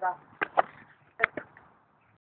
예쁘다.